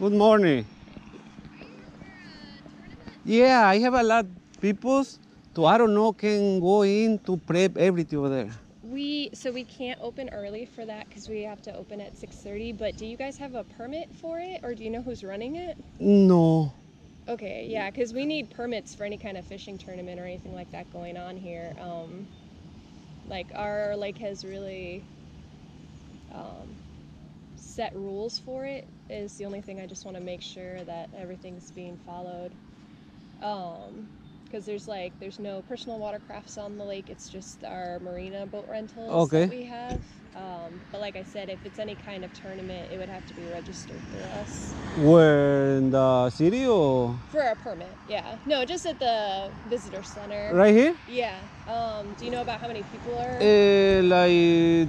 Good morning. Yeah, I have a lot of people. So I don't know can go in to prep everything over there. We so we can't open early for that because we have to open at 6:30. But do you guys have a permit for it, or do you know who's running it? No. Okay, yeah, because we need permits for any kind of fishing tournament or anything like that going on here. Um, like our lake has really um, set rules for it. Is the only thing I just want to make sure that everything's being followed. Um, because there's like there's no personal watercrafts on the lake. It's just our marina boat rentals Okay. that we have. Um, but like I said, if it's any kind of tournament, it would have to be registered for us Where in the city or for a permit. Yeah, no, just at the visitor center. right here? Yeah. Um, do you know about how many people are? Uh, like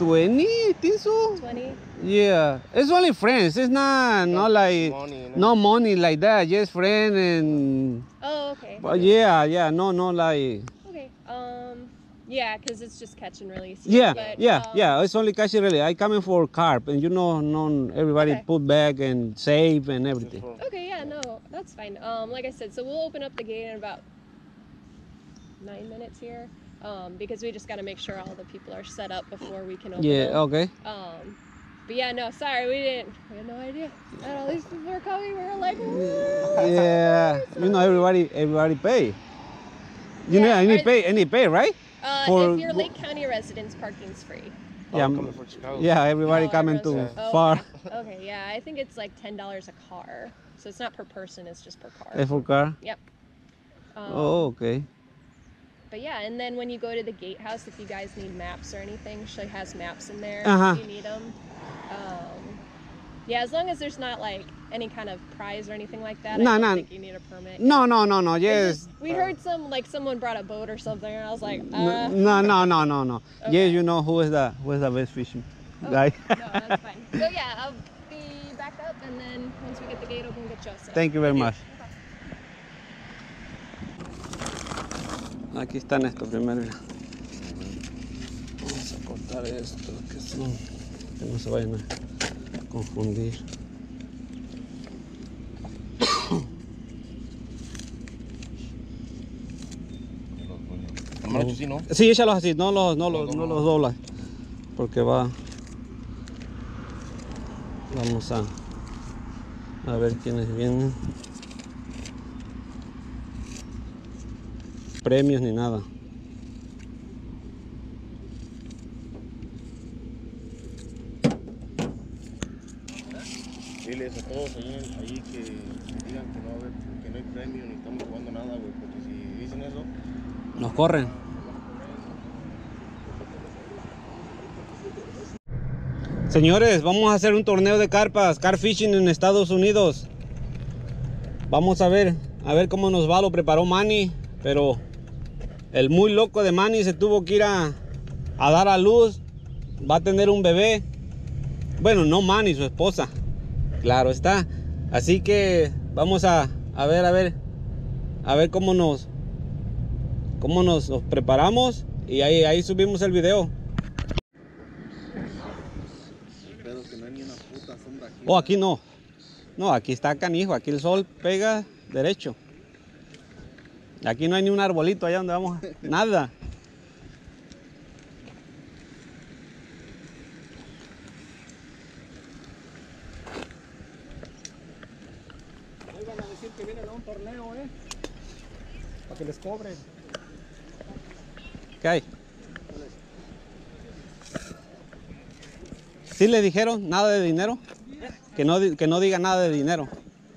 20, I think so. Twenty. Yeah, it's only friends. It's not not like money, no? no money like that. Just friend and Oh, okay. but yeah, yeah, no, no like Okay. Um, yeah, because it's just catch and release. yeah, but, yeah, um, yeah. It's only catch and release. I coming for carp, and you know, no, everybody Okay. put back and save and everything. Okay, yeah, no, that's fine. Um, like I said, so we'll open up the gate in about nine minutes here. Um, because we just got to make sure all the people are set up before we can open. Yeah, them. okay. Um, but yeah, no, sorry, we didn't. We had no idea. And all these people were coming. We were like, "What?" Yeah, you know, everybody, everybody pay. You know, any pay, any pay, right? Uh, For- if you're Lake County residents, parking's free. Yeah, I'm I'm- coming for Chicago. Yeah, everybody Oh, coming to everyone's- oh, far. Okay. okay, yeah, I think it's like ten dollars a car, so it's not per person; it's just per car. Pay for car. Um, Oh, okay. But yeah, and then when you go to the gatehouse, if you guys need maps or anything, she has maps in there Uh-huh. if you need them. Um, yeah, as long as there's not like any kind of prize or anything like that, No, I don't no. think you need a permit. No, no, no, no. Yes. just- we heard some like someone brought a boat or something, and I was like, uh, No, no, no, no, no. Okay. Yes, you know who is the who is the best fishing guy. no, that's fine. So yeah, I'll be back up, and then once we get the gate open, we'll get set. Thank you very much. Aquí están estos primero. Vamos a cortar esto, que son, que no se vayan a confundir. ¿no? Sí, échalos así, no los, no los, no los doblas. Porque va. Vamos a, a ver quiénes vienen. Premios ni nada. Diles a todos ahí, ahí que digan que no, haber- que no hay premio ni estamos jugando nada, güey, porque si dicen eso, Nos corren. Señores, vamos a hacer un torneo de carpas, car fishing en Estados Unidos. Vamos a ver, a ver cómo nos va. Lo preparó Manny, pero el muy loco de Manny se tuvo que ir a, a dar a luz. Va a tener un bebé. Bueno, no Manny, su esposa. Claro está. Así que vamos a, a ver, a ver, a ver cómo nos, cómo nos, nos preparamos y ahí, ahí subimos el video. Oh, aquí no. No, aquí está canijo, aquí el sol pega derecho. Aquí no hay ni un arbolito allá donde vamos. Nada. Oigan a decir que vienen a un torneo, ¿eh? Para que les cobren. ¿Qué hay? ¿Sí le dijeron nada de dinero? Que no, que no diga nada de dinero.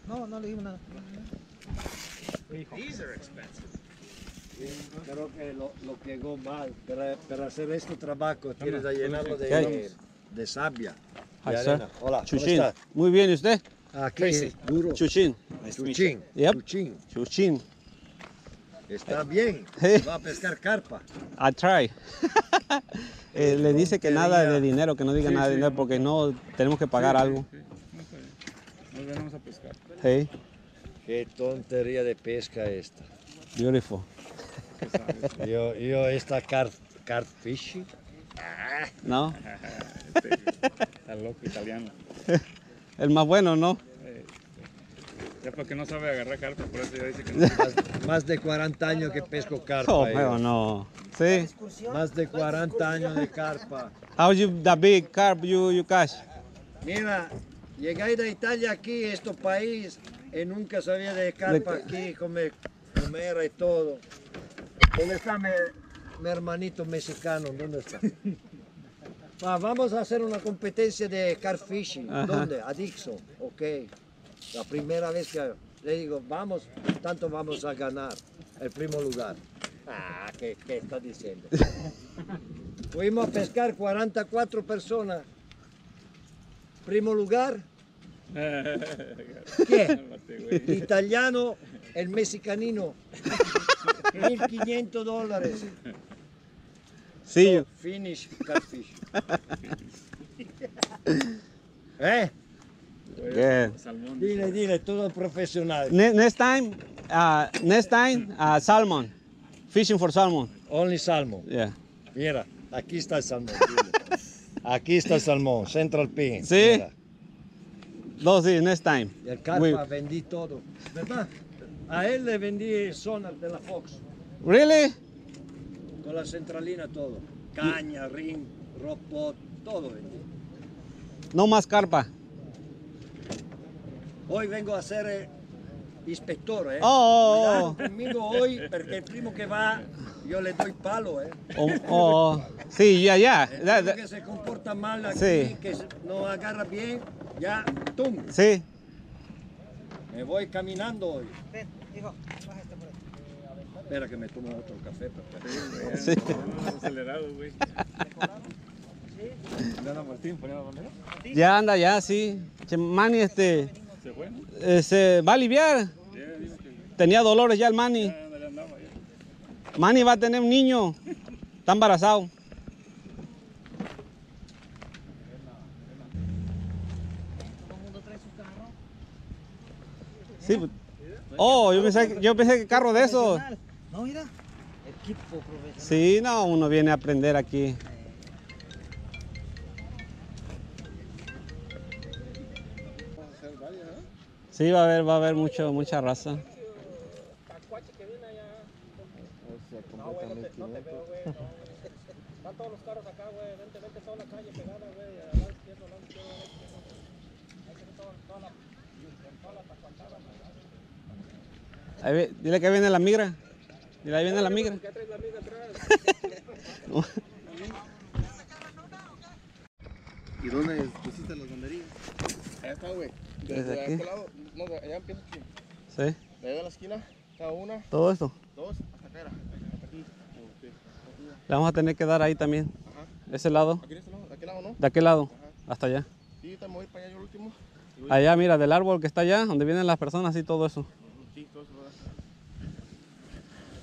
No, no le digo nada. Creo que lo, lo llegó mal. Para, para hacer este trabajo tienes que llenarlo ¿Qué de, de sabia. Hi, de sir. arena. Hola, ¿cómo Chuchín. está? Muy bien, ¿y usted? Aquí, duro. Chuchín. Chuchín. Yep. Chuchín. Chuchín. Está bien. Sí. Va a pescar carpa. I try. Eh, le dice que nada de dinero, que no diga nada de dinero porque no tenemos que pagar algo. Nos venimos a pescar. Hey, Qué tontería de pesca esta. beautiful. Yo, yo esta car, carfish. ¿No? Está loco italiano. El más bueno, ¿no? Eh, Ya porque no sabe agarrar carpa, por eso ya dice que no. Más, más de 40 años que pesco carpa. Oh, pero no. Sí. Más de 40 años de carpa. How you the big carp you you catch? Mira, llegué de Italia aquí, este país, y nunca sabía de carpa aquí, comer, comer y todo. ¿Dónde está mi, mi hermanito mexicano? ¿Dónde está? Va, vamos a hacer una competencia de car fishing. Ajá. ¿Dónde? A Dixon. Ok. La primera vez que le digo, vamos, tanto vamos a ganar el primer lugar. Ah, ¿qué, qué está diciendo? Fuimos a pescar 44 personas. Primo lugar, ¿qué? Italiano, el mexicanino. 1500 dólares. Sí. you- Finish catfish. ¿Eh? Good. Dile, dile, todo profesional. Ne- next time, uh, next time, uh, salmon. Fishing for salmon. Only salmon. Yeah. Mira, aquí está el salmón. Aquí está el salmón, Central Pin. Sí. Mira. Those is next time. Y el carpa We- vendí todo. ¿Verdad? A él le vendí sonar de la Fox. Really? Con la centralina todo. Caña, ring, rock pot, todo vendí. No más carpa. Hoy vengo a ser eh, inspector, ¿eh? Oh, oh, oh. Cuidado conmigo hoy, porque el primo que va, yo le doy palo, ¿eh? Oh, oh. Sí, ya, ya. That- primo that- que se comporta mal aquí, Sí. que no agarra bien, ya, ¡tum! Sí. Me voy caminando hoy. Espera que me tomo otro café, papá. Sí. Acelerado, güey. Martín, ponía la bandera. Ya anda, ya, sí. Manny, este, Se fue, eh, se va a aliviar. Ya Tenía dolores ya el ya ya. Manny va a tener un niño. Está embarazado. Sí. pues- Oh, yo pensé, que- yo pensé que carro de esos. No, mira, equipo profesional. Sí, no, uno viene a aprender aquí. Sí, va a haber, va a haber mucho, mucha raza. Están todos los carros acá, güey. Vente, vente toda la calle pegada, güey. Al lado izquierdo, al lado izquierdo, al lado izquierdo. Ahí se ve toda, la, toda la tacuacada, güey. Ahí dile que viene la migra. Dile, ahí viene la migra. ¿Y dónde pusiste las banderillas? Allá está, güey. De, ¿Desde de aquí? aquel lado, no, allá empieza aquí. Sí, De allá de la esquina, está una, todo esto. dos, hasta acá era. Hasta aquí. Ok. Le vamos a tener que dar ahí también. Ajá. Ese lado, Aquí de este lado, de aquel lado, ¿no? de aquel lado, hasta allá. Sí, ahorita me voy para allá yo el último. Y voy- Allá, mira, del árbol que está allá, donde vienen las personas y todo eso. Sí, todo eso va a dar. Pues, sí.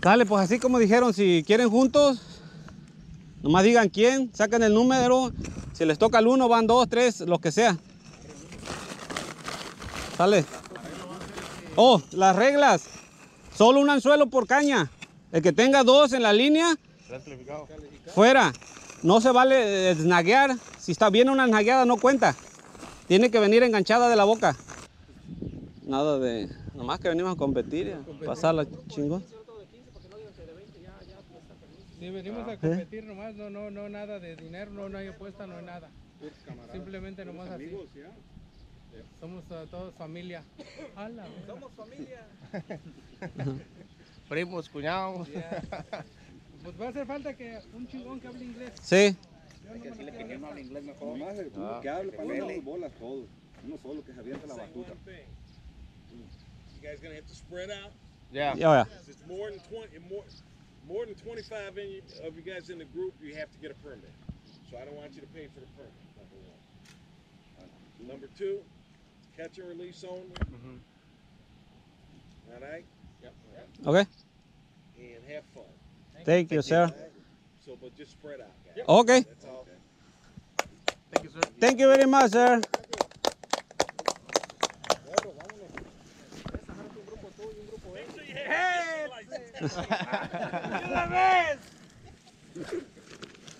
Dale, pues así como dijeron, si quieren juntos, nomás digan quién, saquen el número. Si les toca el uno, van dos, tres, lo que sea. Sale. Oh, las reglas. Solo un anzuelo por caña. El que tenga dos en la línea, fuera. No se vale eh, snaguear. Si está bien una snagueada, no cuenta. Tiene que venir enganchada de la boca. Nada de. Nomás que venimos a competir, y a pasarla chingón. Sí, venimos a competir nomás, no, no, no nada de dinero, no, no hay apuesta, no hay nada. Simplemente nomás así. Somos uh, todos familia. Somos familia. Primos, cuñados. Pues va a hacer falta que un chingón que hable inglés. Sí. Nomás el puro que hable para las bolas todos. Uno solo que se avienta la batuta. You guys gonna have to spread out. Yeah. Ya, ya. If it's more than twenty, more, more than twenty-five in of you guys in the group, you have to get a permit. So I don't want you to pay for the permit. Number one. Number two, catch and release only. All right. Yep. Okay. And have fun. Thank you, sir. So, but just spread out, Okay. That's all. Thank you very much, sir.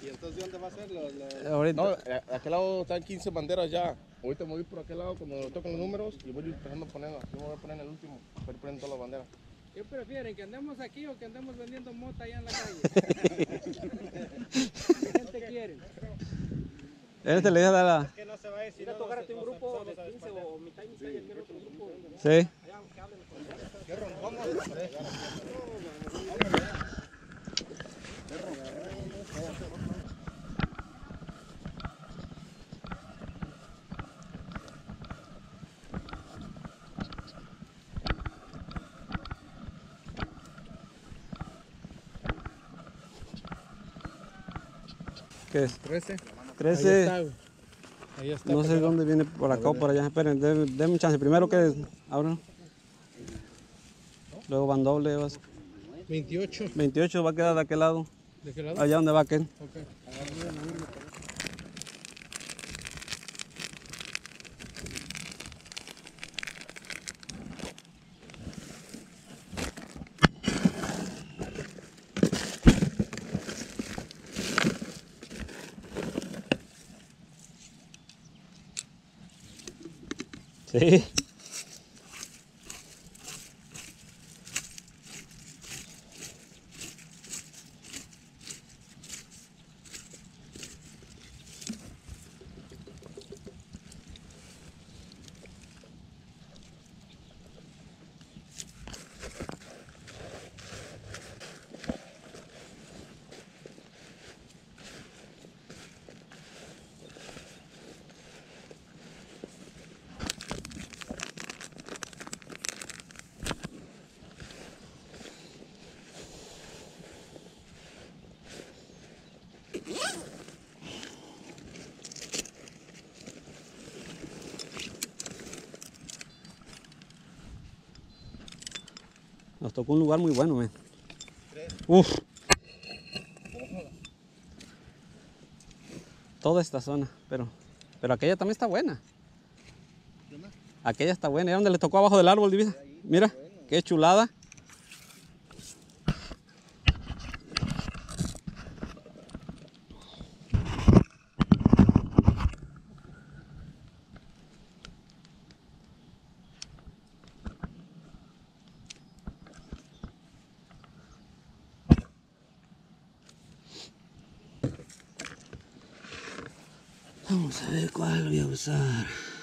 ¿Y entonces dónde va a ser? Ahorita. No, a- a aquel lado están 15 banderas ya. Ahorita me voy por aquel lado cuando tocan los números y voy empezando a poner. Yo voy a poner el último. Voy poniendo todas las banderas. ¿Qué prefieren? ¿Que andemos aquí o que andemos vendiendo mota allá en la calle? ¿Qué gente quieren? Este le da la. que no se va a decir. Mira, tú agárrate un grupo de 15 o mitad y mitad y aquel otro grupo. Sí. ¿Qué es? 13. 13. Ahí está. No sé dónde viene por acá o por allá. Esperen, denme chance. Primero que ahora. Luego van doble. vas- 28. 28 va a quedar de aquel lado. ¿De qué lado? Allá donde va aquel. Ok. Sí. Nos tocó un lugar muy bueno. Uf. Toda esta zona, pero, pero aquella también está buena. Aquella está buena, ¿y donde le tocó abajo del árbol, divisa? Mira, qué chulada. Vamos a ver cuál voy a usar.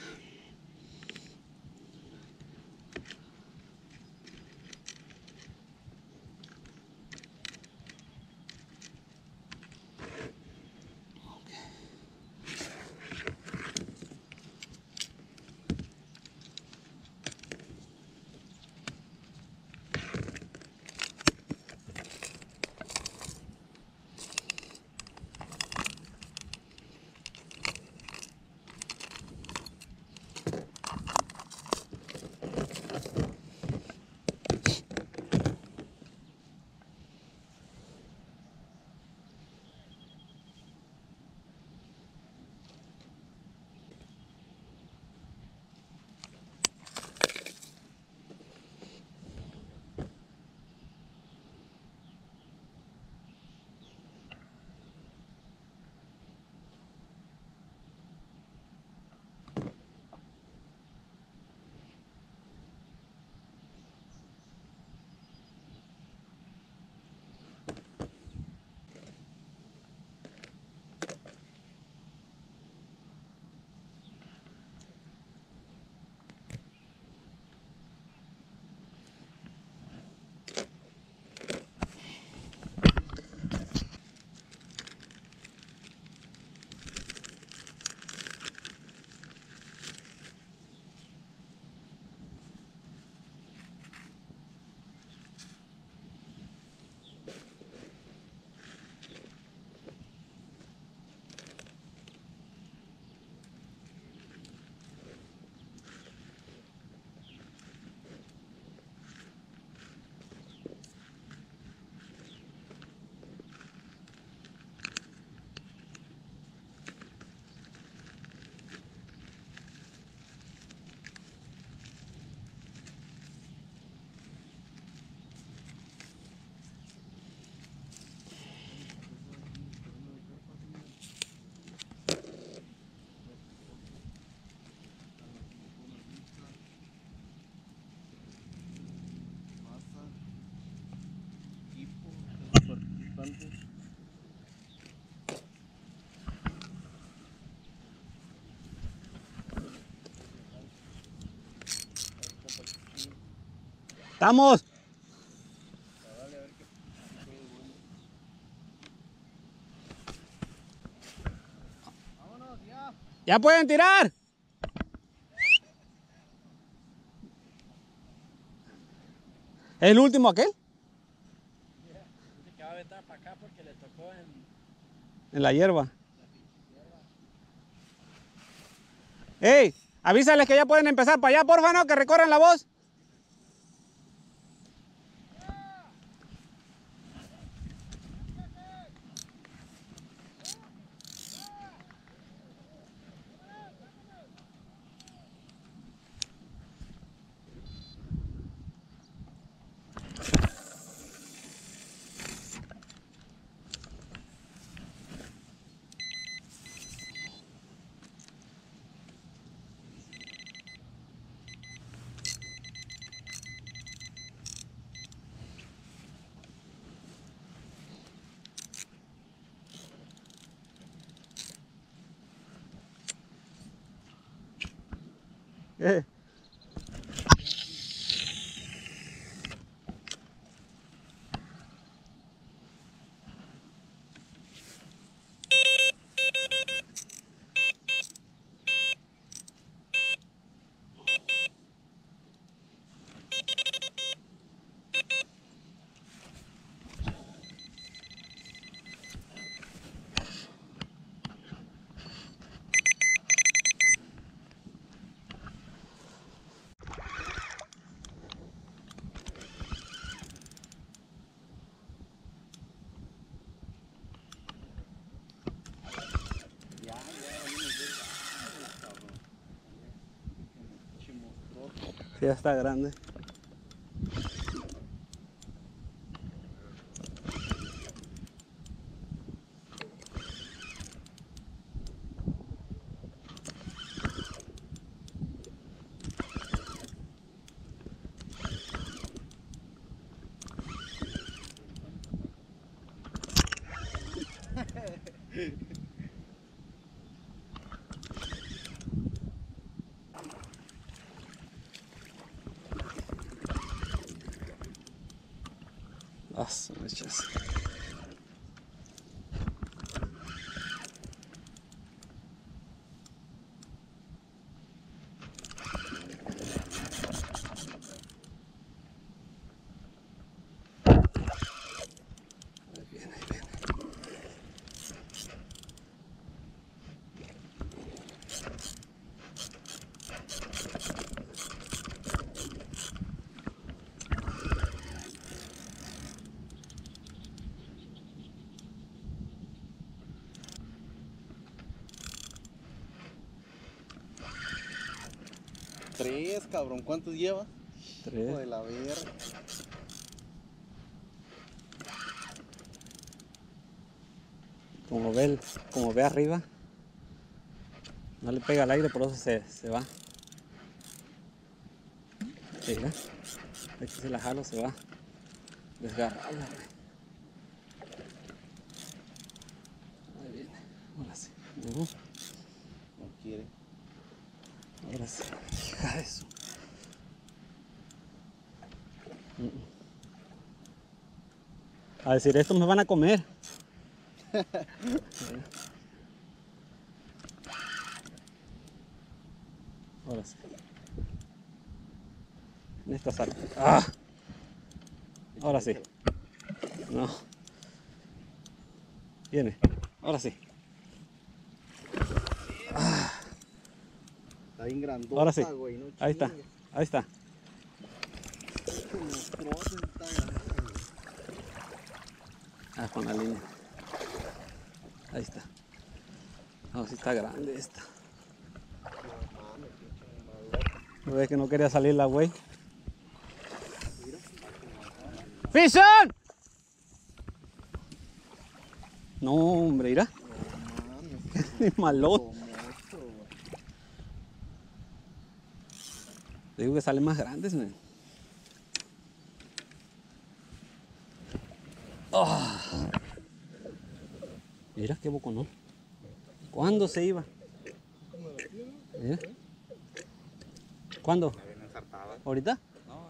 Estamos. Ya pueden tirar. ¿El último aquel? Dice que va a aventar para acá porque le tocó en... En la hierba. ¡Ey! Avísales que ya pueden empezar para allá, porfa, ¿no? Que recorran la voz. Eh. Sí, ya está grande. Ah, Tres, cabrón. ¿Cuántos lleva? Tres. Hijo de la verga. Como ve, el- como ve arriba, no le pega al aire, por eso se, se va. Mira, aquí se la jalo, se va. Desgarrada, güey. Ahí viene, ahora sí. Ujú, No quiere. Ahora sí, hija de su. Mm. A decir, estos me van a comer. Ahora sí. En esta sal. ¡Ah! Ahora sí. No. Viene. Ahora sí. Está bien grandota, Ahora sí. güey. No Ahí está. Ahí está. Qué monstruosa está grande. Ah, con la línea. Ahí está. No, sí está grande esta. ¿No ves que no quería salir la güey? ¡Fishon! No, hombre, monstruo, güey. Digo que salen más grandes, men. Ah. Mira qué boconón. ¿Cuándo se iba? ¿Cuándo? ¿Ahorita? No.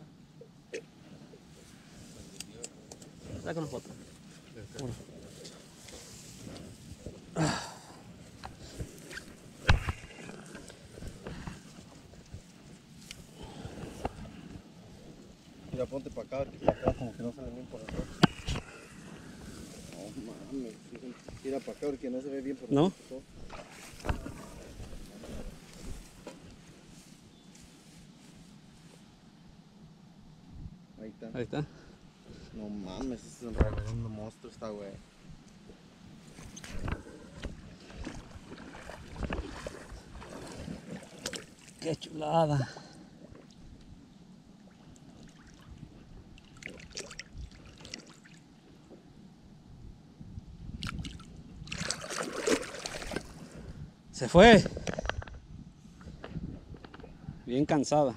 una foto. Porque no se ve bien por ¿No? Ahí está. Ahí está. No mames, es un reverendo monstruo esta güey. Qué chulada. Se fue. Bien cansada.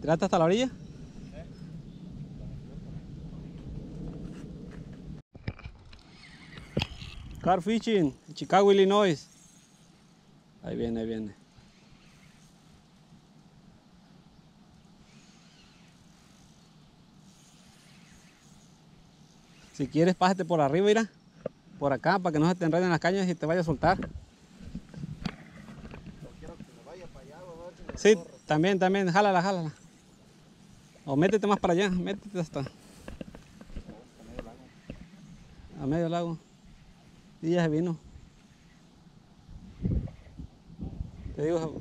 ¿Tiraste hasta la orilla? Car Fishing, Chicago, Illinois. Ahí viene, ahí viene. Si quieres, pásate por arriba, mira. Por acá, para que no se te enreden las cañas y te vaya a soltar. Sí, también, también, jálala, jálala. O métete más para allá, métete hasta. A medio lago. Y ya se vino. Te digo.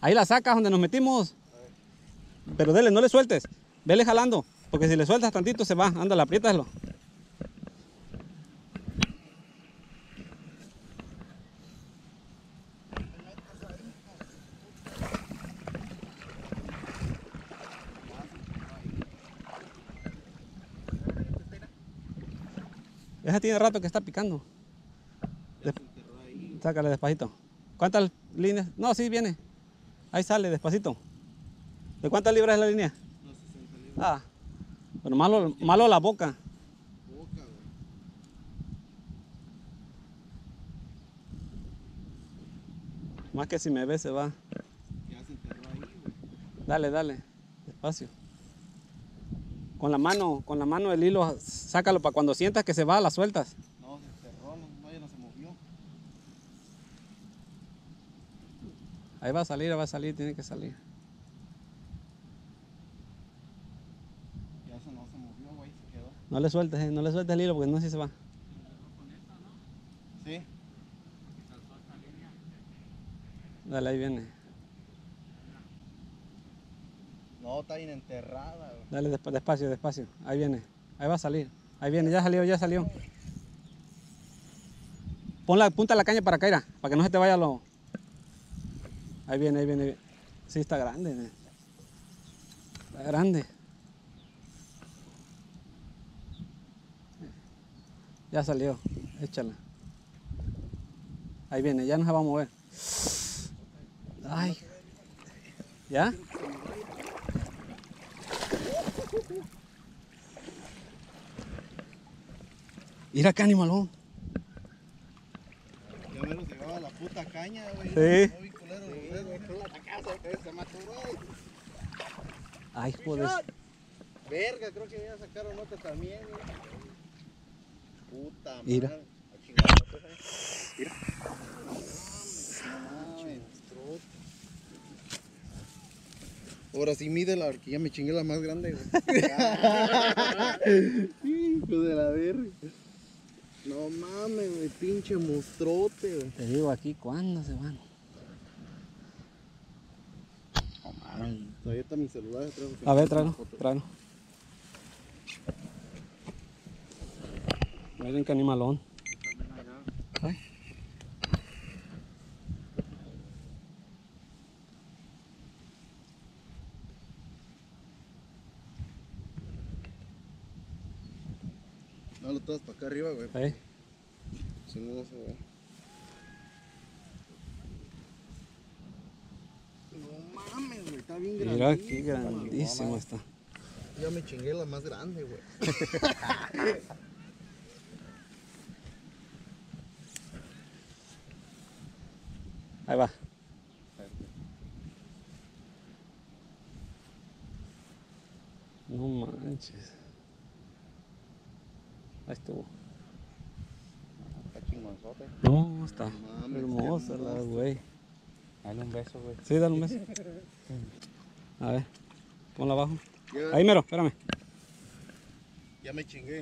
Ahí la sacas donde nos metimos. Pero dele, no le sueltes. Vele jalando. Porque si le sueltas tantito se va. Ándale, apriétalo. Tiene rato que está picando. Des- Sácale despacito. ¿Cuántas líneas? No, sí viene. Ahí sale despacito. ¿De cuántas libras es la línea? Ah, pero malo, malo la boca. Más que si me ve se va. Dale, dale, despacio. Con la mano, con la mano el hilo, sácalo para cuando sientas que se va, la sueltas. No, se cerró, no, no, ya no se movió. Ahí va a salir, va a salir, tiene que salir. Ya eso no se movió, güey, se quedó. No le sueltes, eh, no le sueltes el hilo porque no sé si se va. Sí. Dale, ahí viene. No, está bien enterrada. Dale despa- despacio, despacio. Ahí viene. Ahí va a salir. Ahí viene, ya salió, ya salió. Pon la punta de la caña para mira, para que no se te vaya lo. Ahí viene, ahí viene. ahí. Sí, está grande. Está grande. Ya salió. Échala. Ahí viene, ya no se va a mover. Ay. ¿Ya? Mira acá, animalón. Ya me lo llevaba la puta caña, güey. Sí. Culero. La casa, se mató, güey. Ay, joder. Verga, creo que ya sacaron otra también, güey. Puta Mira. madre. A chingar, otra, güey. Mira. No mames, monstruote. Ahora sí mide la que ya me chingué la más grande, güey. Hijo de la verga. No mames, güey, pinche monstruote, güey. Te digo aquí, ¿cuándo se van? No mames. Todavía está mi celular. A ver, tráelo, tráelo. Miren qué animalón. Todas para acá arriba, güey. ¿Eh? Si no, no se ve. No mames, güey. Está bien grande. Mira qué grandísimo está. Ya me chingué la más grande, güey. Ahí va. No manches. Ahí estuvo. Está chingonzote. No, está hermosa la güey. Dale un beso, güey. Sí, dale un beso. A ver, ponla abajo. Ya, Ahí mero, espérame. ya me chingué.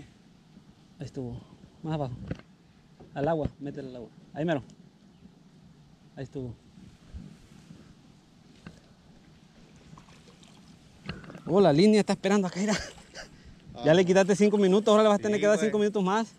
Ahí estuvo. Más abajo. Al agua, métele al agua. Ahí mero. Ahí estuvo. Oh, la línea está esperando acá, mira. Ya le quitaste cinco minutos, ahora le vas a tener Sí, que dar güey. cinco minutos más.